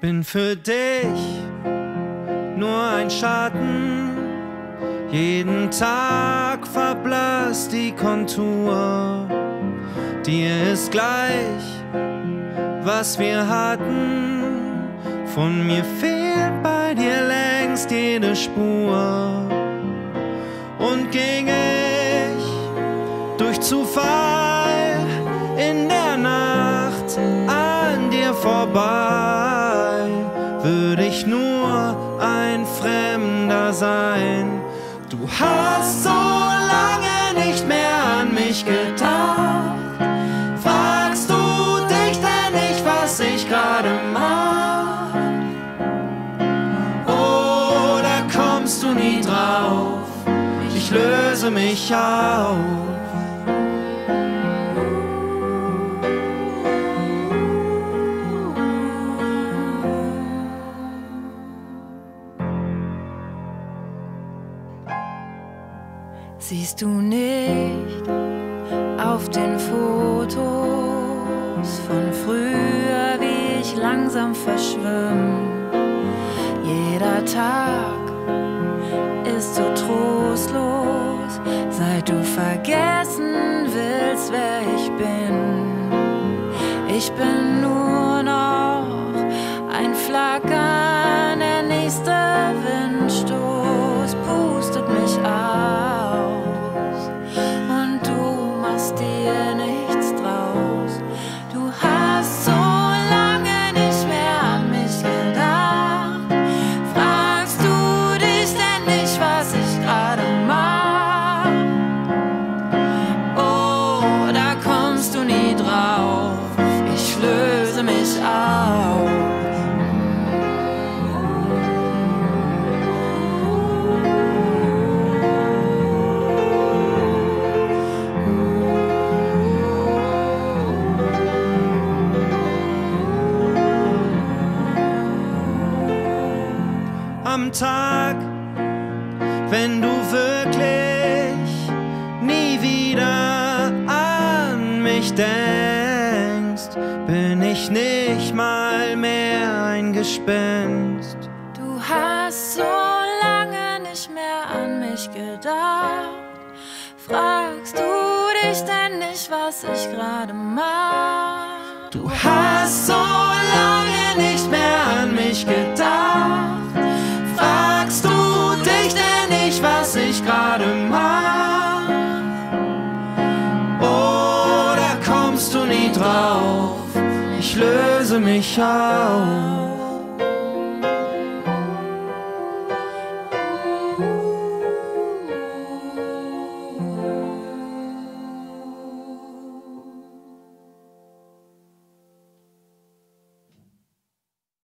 bin für dich nur ein Schatten. Jeden Tag verblasst die Kontur. Dir ist gleich, was wir hatten. Von mir fehlt bei dir längst jede Spur. Und ging ich durch Zufall in der Nacht an dir vorbei, ich nur ein Fremder sein. Du hast so lange nicht mehr an mich gedacht. Fragst du dich denn nicht, was ich gerade mach? Oder kommst du nie drauf? Ich löse mich auf. Siehst du nicht auf den Fotos von früher, wie ich langsam verschwimm? Jeder Tag ist so trostlos, seit du vergessen willst, wer ich bin. Ich bin nur noch ein Flackern, am Tag, wenn du wirklich nie wieder an mich denkst, bin ich nicht mal mehr ein Gespenst. Du hast so lange nicht mehr an mich gedacht. Fragst du dich denn nicht, was ich gerade mach? Du hast so lange nicht mehr an mich gedacht. Ich löse mich auf.